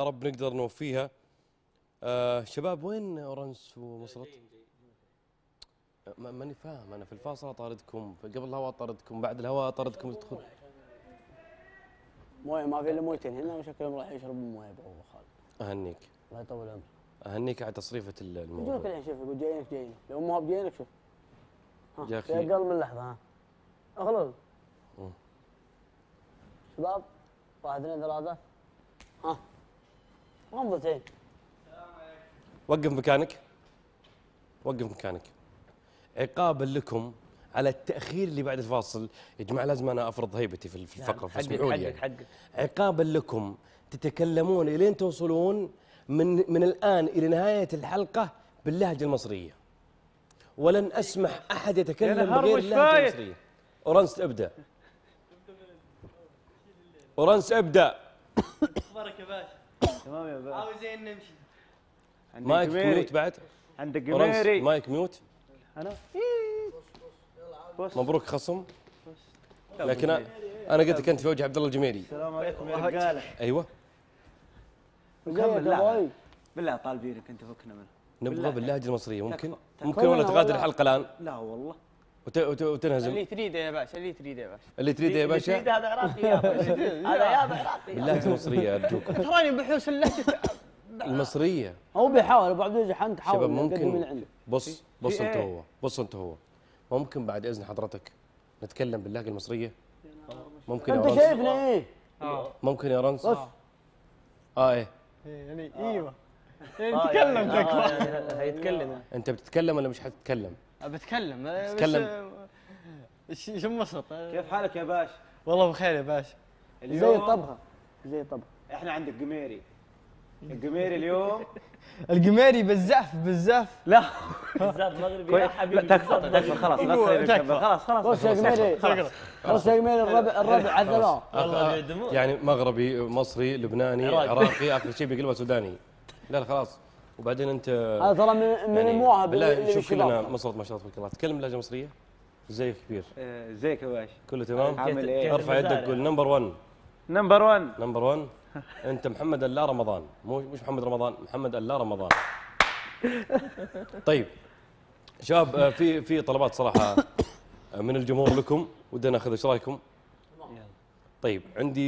يا رب نقدر نوفيها. آه شباب وين اورنس ومصرت؟ ما- ماني فاهم أنا في الفاصل أطاردكم قبل الهواء أطاردكم بعد الهواء أطاردكم تدخل. موية ما في إلا مويتين هنا وشكلهم راح يشربون مويه ابو خالد. أهنيك. الله يطول عمرك. أهنيك على تصريفة ال- يجونك الموضوع الحين شوف يقول جايينك جايينك. لو ما هو بجايينك شوف. ها أقل من لحظة ها. مم. شباب واحد اثنين ثلاثة. ها. غمضتين وقف مكانك. وقف مكانك. عقابا لكم على التأخير اللي بعد الفاصل. يا جماعة لازم أنا أفرض هيبتي في في الفقرة فاسمحوا لي حقك يعني. حقك. عقابا لكم تتكلمون إلين توصلون من من الآن إلى نهاية الحلقة باللهجة المصرية. ولن أسمح أحد يتكلم بغير اللهجة. المصرية. اورنس ابدأ. اورنس ابدأ. أخبارك يا باشا. تمام يا باشا عاوزين نمشي. عندك mic. mute بعد. عندك جميري mic mute. أنا؟ مبروك خصم. لكن أنا قلت لك أنت في وجه عبد الله الجميري. السلام عليكم يا رجالة. أيوه. نكمل بالله. طالبينك أنت فكنا منه. نبغى باللهجة المصرية. ممكن. ممكن ولا تغادر. الحلقة الآن؟ لا والله. وت- وت- وتنهزم. اللي تريده يا باشا اللي تريده يا باشا. اللي تريده يا باشا. هذا عراقي يا باشا هذا يا عراقي باللهجه المصرية ارجوك تراني بحوس اللهجه المصرية. هو بيحاول أبو عبد الوهاب حنت حاول شباب ممكن بص بص أنت إيه؟ هو بص أنت هو. ممكن بعد إذن حضرتك نتكلم باللهجة المصرية؟ ممكن يا أنت شايفنا إيه؟ ممكن يا رنس؟ آه إيه يعني إيوه. تكلم تكفى هيتكلم. أنت بتتكلم ولا مش حتتكلم؟ بتكلم. بس تكلم. إيش شو انبسط كيف حالك يا باشا والله بخير يا باشا زي الطبخه زي الطبخه إحنا عندك قميري القميري اليوم القميري بالزعف بالزعف. لا. بالذات مغربي يا حبيبي تكفى تكفى خلاص لا. خلاص خلاص بص يا قميري بص يا قميري الربع الربع بيدمون يعني مغربي مصري لبناني عراقي. عراقي آخر شيء بيقلبها سوداني. لا لا خلاص. وبعدين انت هذا ترى من من يعني المواهب بالله اللي شوف كلنا. مصرت ما شاء الله تبارك الله تكلم لهجه مصرية. ازيك كبير. آه، ازيك يا باشا كله تمام؟ عامل إيه؟ ارفع يدك قول number 1 number 1 number 1 انت محمد الا رمضان. مو مش محمد رمضان. محمد الا رمضان. طيب. شباب آه، في في طلبات صراحة آه، من الجمهور لكم. ودنا ناخذ إيش رأيكم؟ طيب عندي